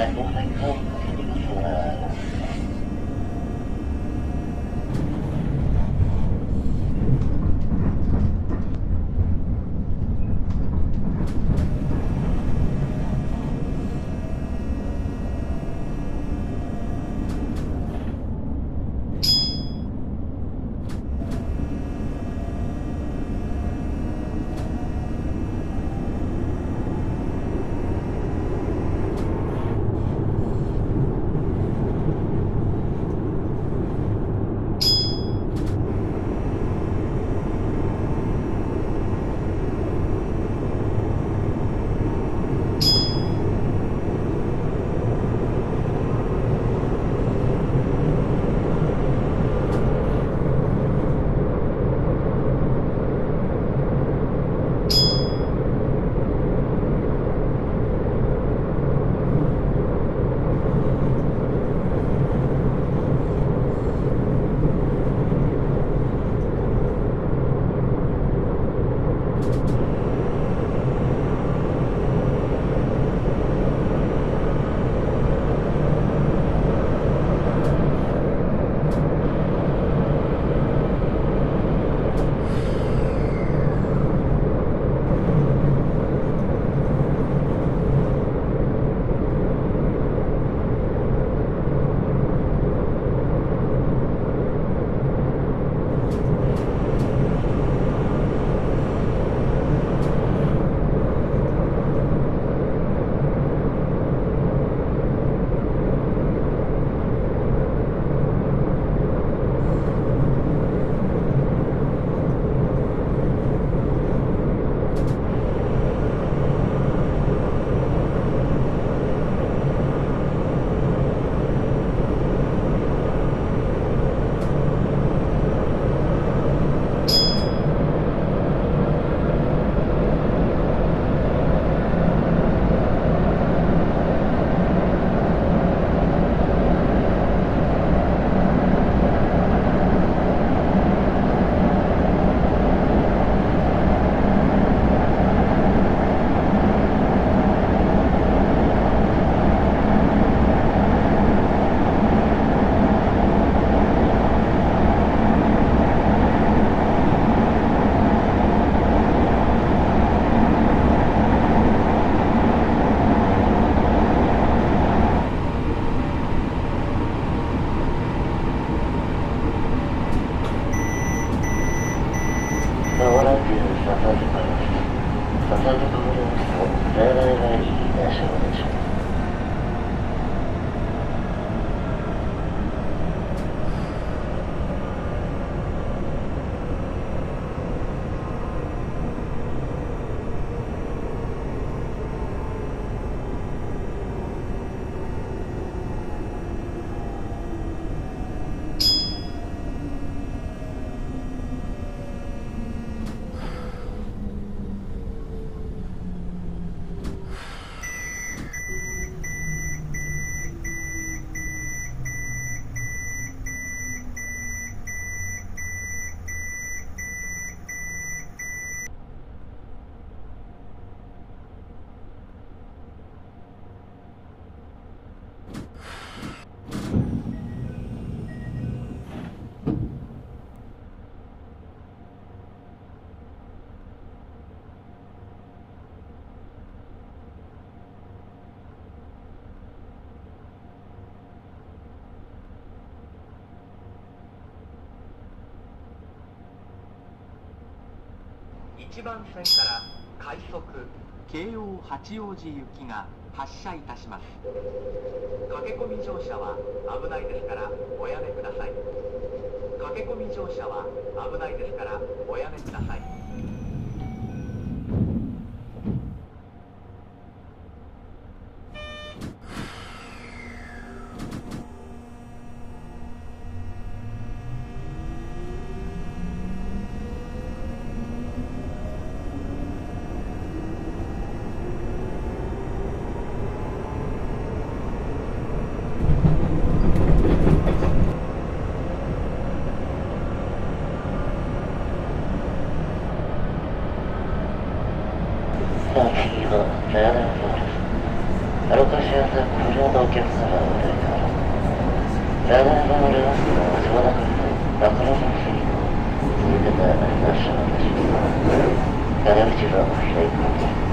toàn bộ thành phố غير غني لا حول 1番線から快速京王八王子行きが発車いたします。駆け込み乗車は危ないですからおやめください。駆け込み乗車は危ないですからおやめください。が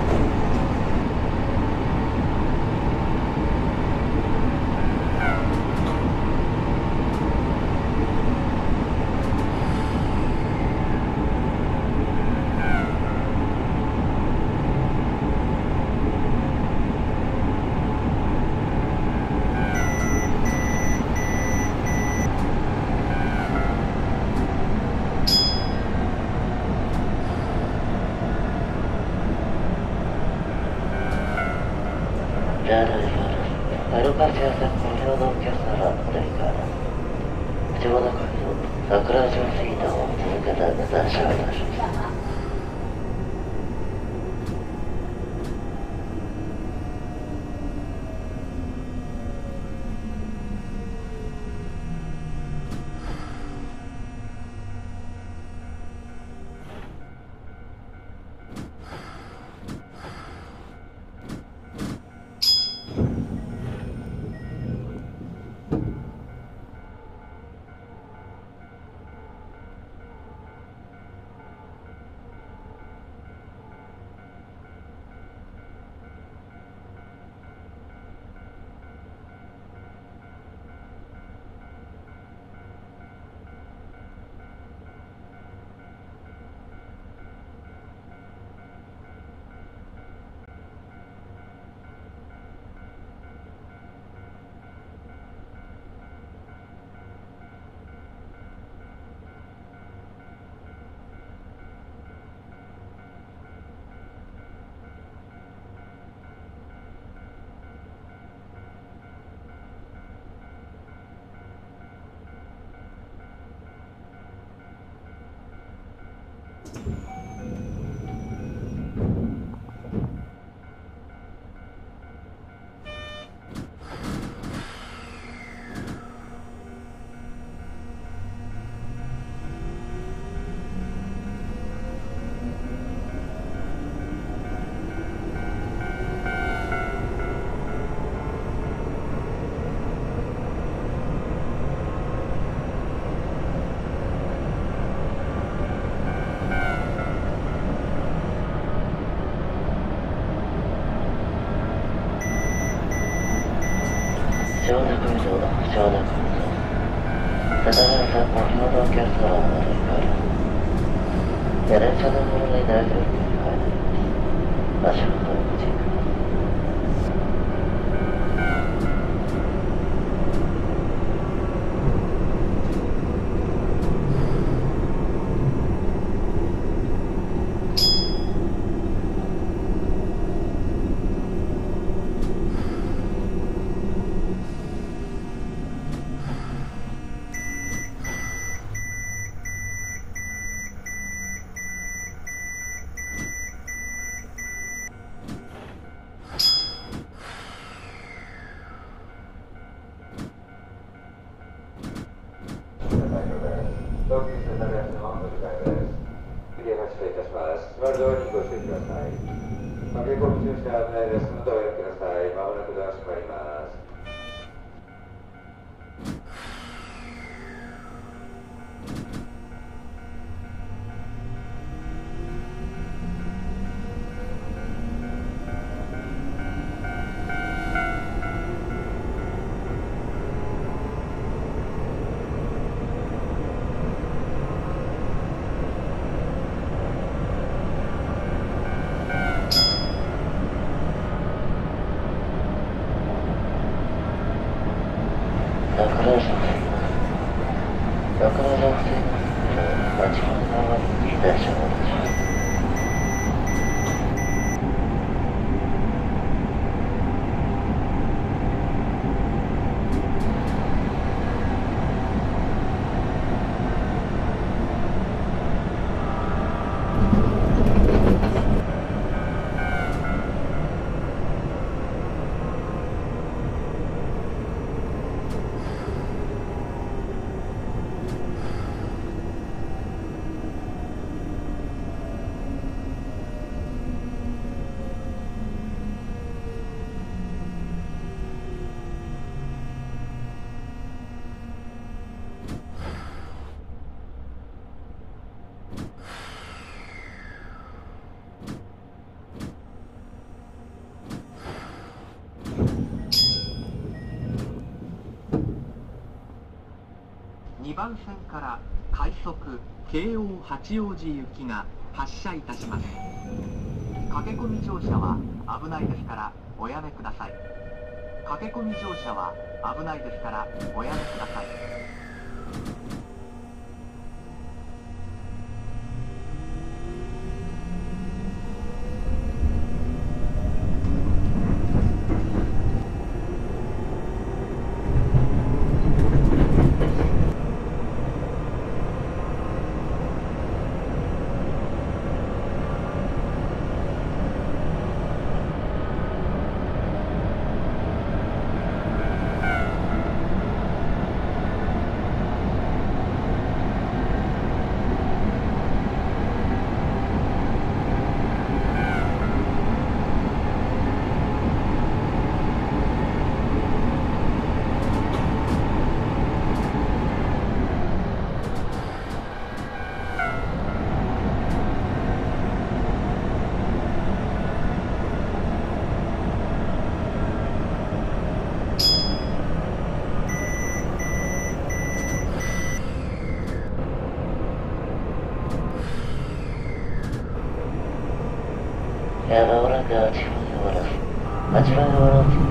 番線から快速京王八王子行きが発車いたします。駆け込み乗車は危ないですからおやめください。駆け込み乗車は危ないですからおやめください。やがおらが8番おらす。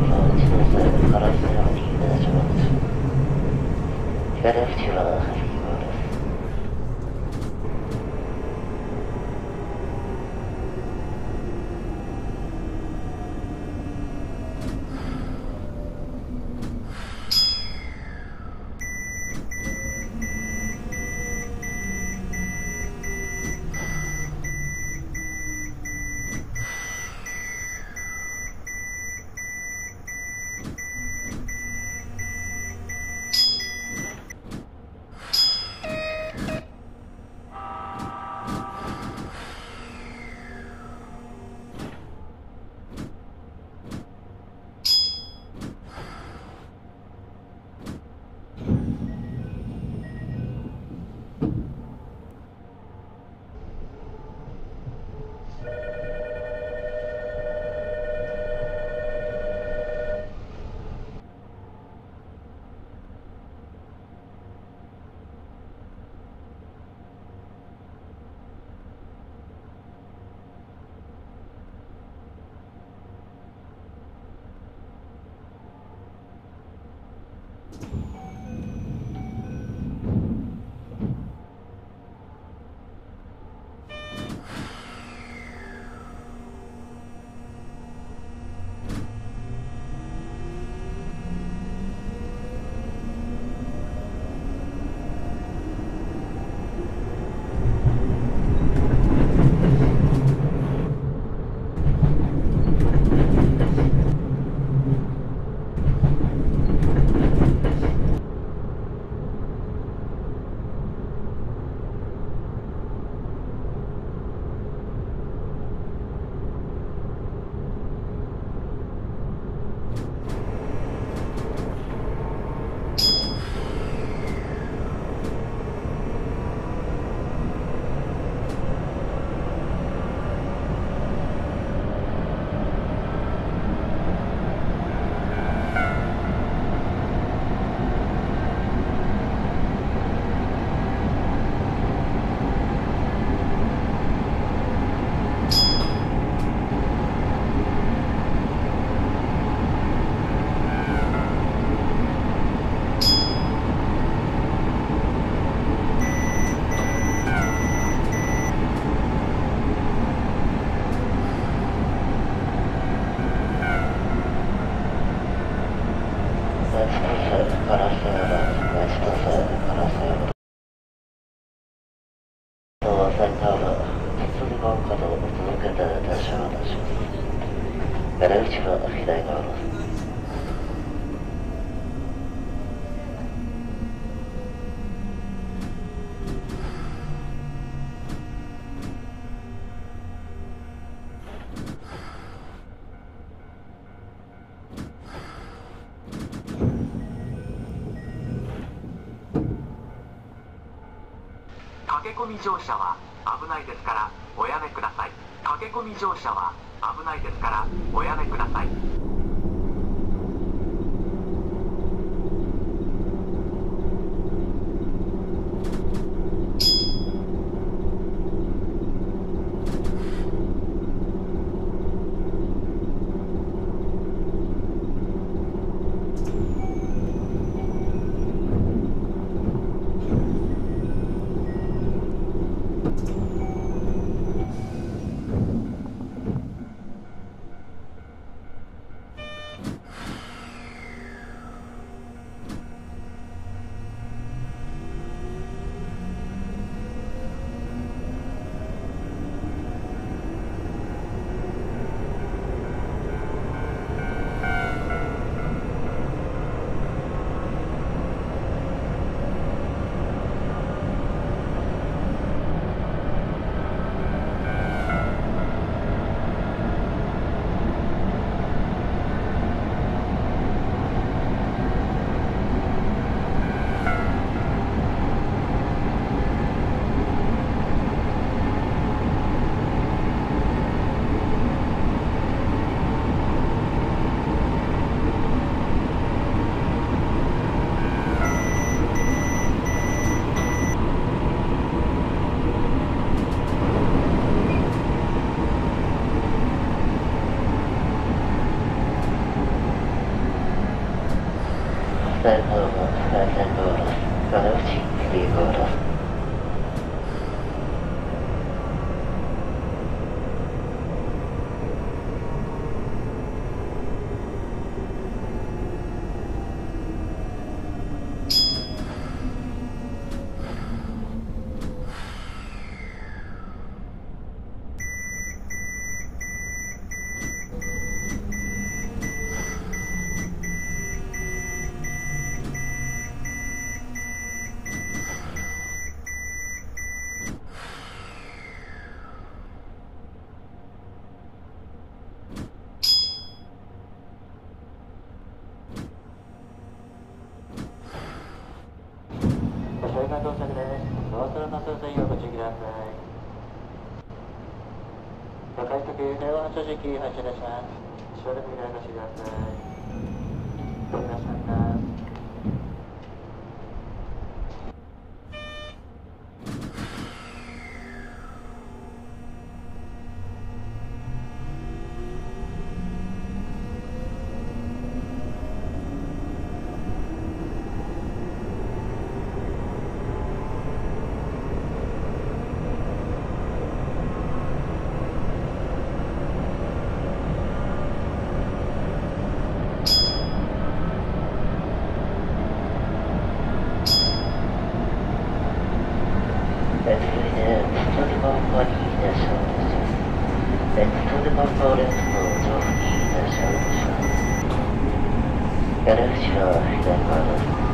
込み乗車は危ないですからおやめください。駆け込み乗車は危ないですからおやめください。高い速低温発射機発射出します。消毒にごしてください。ガラクシ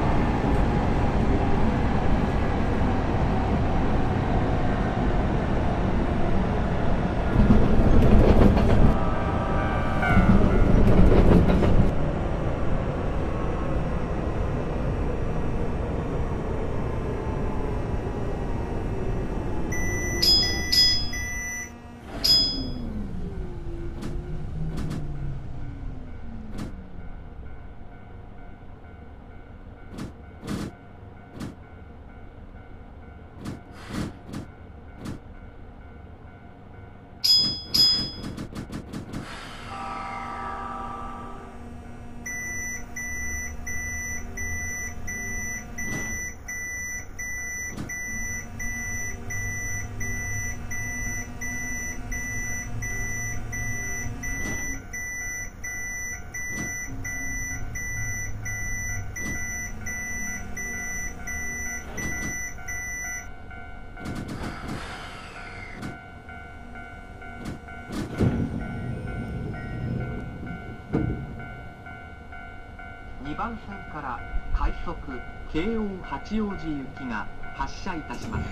京王八王子行きが発車いたします。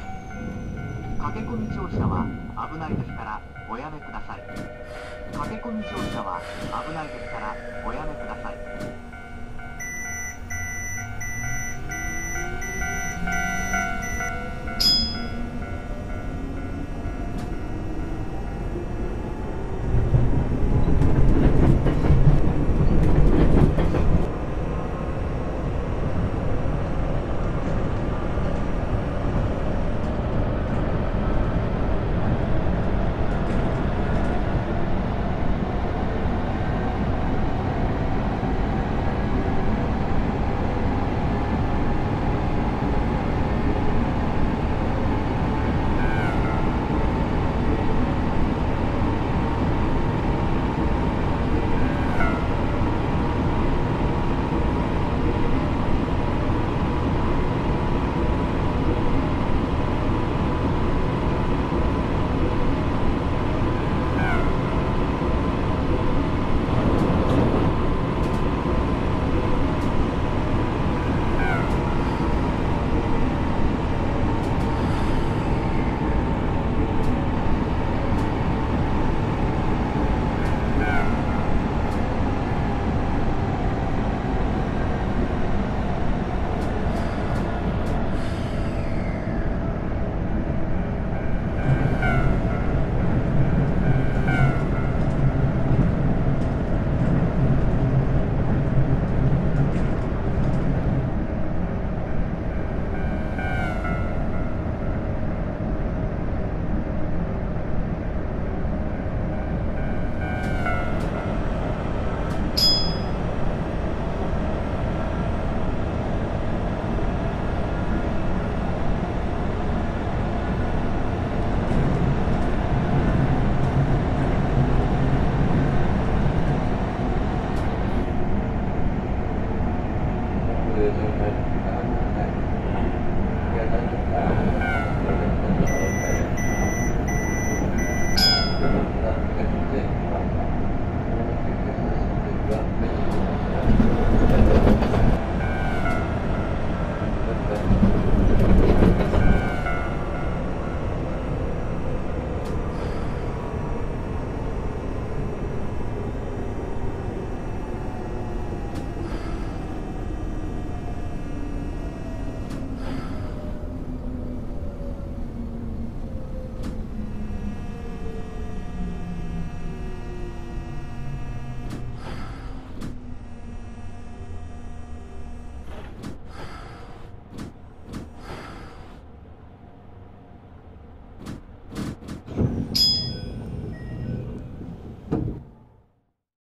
駆け込み乗車は危ないですからおやめください。駆け込み乗車は危ないですからおやめください。